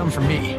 some for me.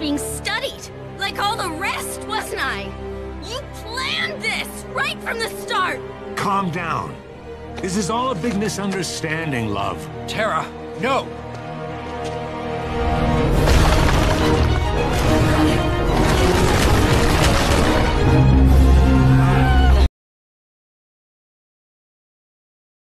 Being studied, like all the rest, wasn't I? You planned this right from the start! Calm down. This is all a big misunderstanding, love. Tara, no!